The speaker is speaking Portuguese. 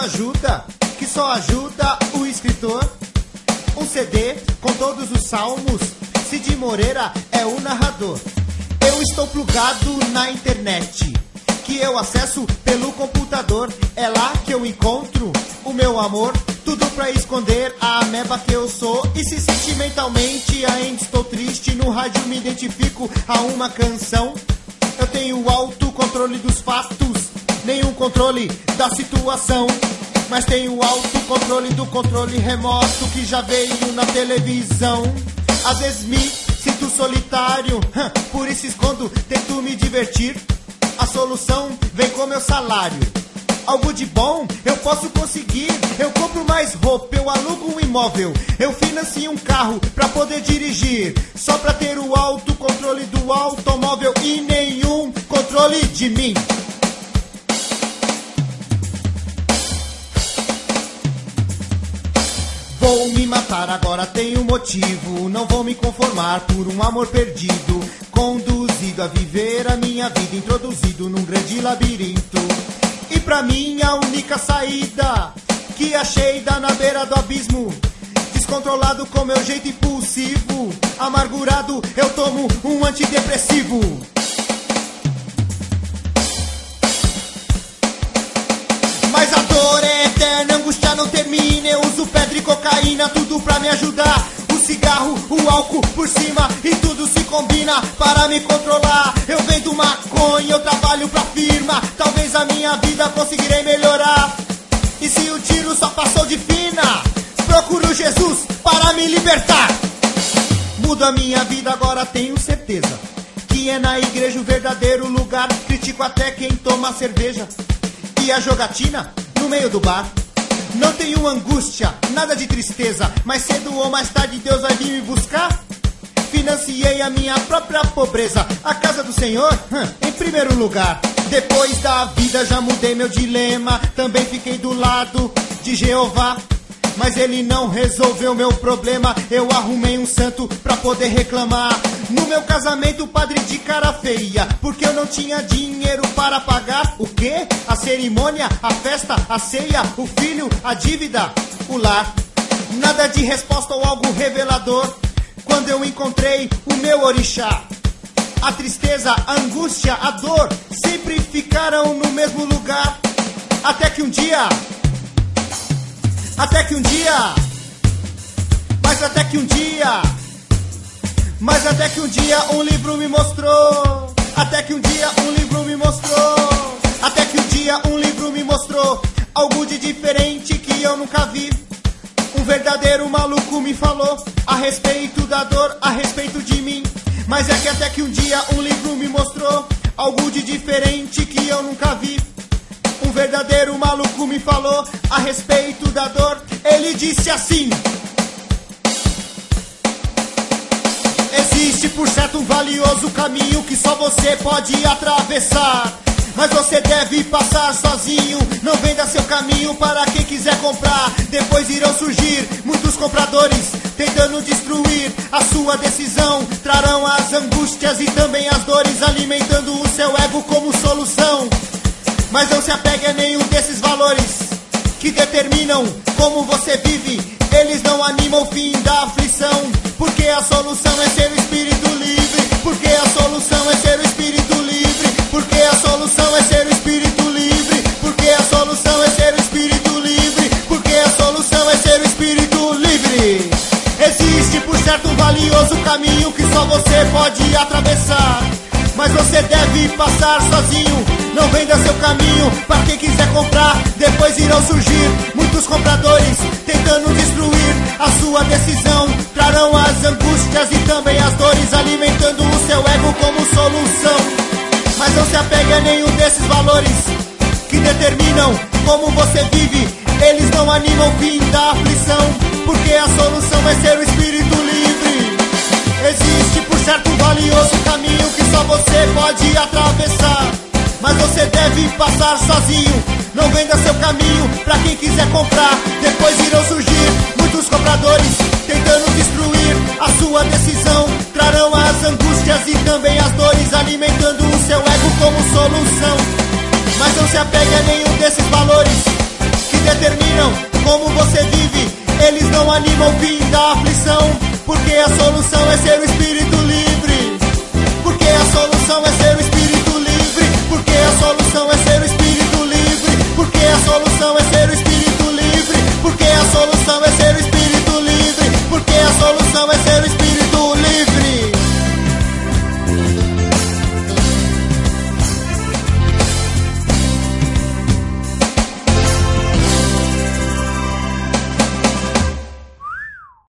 autoajuda que só ajuda o escritor. Um CD com todos os salmos. Cid Moreira é o narrador. Eu estou plugado na internet, que eu acesso pelo computador. É lá que eu encontro o meu amor. Tudo pra esconder a ameba que eu sou. E se sentimentalmente ainda estou triste, no rádio me identifico a uma canção. Eu tenho autocontrole dos fatos, nenhum controle da situação. Mas tenho autocontrole do controle remoto que já veio na televisão. Às vezes me sinto solitário, por isso escondo, tento me divertir. A solução vem com meu salário. Algo de bom eu posso conseguir. Eu compro mais roupa, eu alugo um imóvel. Eu financio um carro pra poder dirigir. Só pra ter o autocontrole do automóvel e nenhum controle de mim. Vou me matar, agora tenho motivo. Não vou me conformar por um amor perdido. Conduzido a viver a minha vida, introduzido num grande labirinto. E pra mim a única saída que achei dá na beira do abismo. Descontrolado com meu jeito impulsivo. Amargurado, eu tomo um antidepressivo. A angústia não termina. Eu uso pedra e cocaína, tudo pra me ajudar. O cigarro, o álcool por cima e tudo se combina para me controlar. Eu vendo maconha, eu trabalho pra firma. Talvez a minha vida conseguirei melhorar. E se o tiro só passou de fina, procuro Jesus para me libertar. Mudo a minha vida, agora tenho certeza. Que é na igreja o verdadeiro lugar. Critico até quem toma cerveja e a jogatina no meio do bar. Não tenho angústia, nada de tristeza, mas cedo ou mais tarde Deus vai vir me buscar. Financiei a minha própria pobreza, a casa do Senhor, em primeiro lugar. Depois da vida já mudei meu dilema, também fiquei do lado de Jeová. Mas ele não resolveu meu problema. Eu arrumei um santo pra poder reclamar. No meu casamento, o padre de cara feia. Porque eu não tinha dinheiro para pagar o quê? A cerimônia, a festa, a ceia, o filho, a dívida, o lar. Nada de resposta ou algo revelador. Quando eu encontrei o meu orixá. A tristeza, a angústia, a dor sempre ficaram no mesmo lugar. Até que um dia até que um dia, mas até que um dia, mas até que um dia um livro me mostrou. Até que um dia um livro me mostrou. Até que um dia um livro me mostrou algo de diferente que eu nunca vi. Um verdadeiro maluco me falou a respeito da dor, a respeito de mim. Mas é que até que um dia um livro me mostrou algo de diferente que eu nunca vi. Um verdadeiro maluco falou a respeito da dor. Ele disse assim: Existe por certo um valioso caminho que só você pode atravessar. Mas você deve passar sozinho. Não venda seu caminho para quem quiser comprar. Depois irão surgir muitos compradores tentando destruir a sua decisão. Trarão as angústias e também as dores, alimentando o seu ego como solução. Mas não se apegue a nenhum desses valores que determinam como você vive. Eles não animam o fim da aflição. Porque a solução é ser o espírito livre. Porque a solução é ser o espírito livre. Porque a solução é ser o espírito livre. Porque a solução é ser o espírito livre. Porque a solução é ser o espírito livre. Existe por certo um valioso caminho que só você pode atravessar. Mas você deve passar sozinho. Não venda seu caminho para quem quiser comprar. Depois irão surgir muitos compradores tentando destruir a sua decisão. Trarão as angústias e também as dores, alimentando o seu ego como solução. Mas não se apegue a nenhum desses valores que determinam como você vive. Eles não animam o fim da aflição, porque a solução é ser o espírito livre. Existe por certo um valioso caminho que só você pode atravessar mas você deve passar sozinho. Não venda seu caminho pra quem quiser comprar. Depois irão surgir muitos compradores tentando destruir a sua decisão. Trarão as angústias e também as dores, alimentando o seu ego como solução. Mas não se apegue a nenhum desses valores que determinam como você vive. Eles não animam o fim da aflição, porque a solução é ser o espírito livre. Porque a solução é ser o espírito a solução é ser o.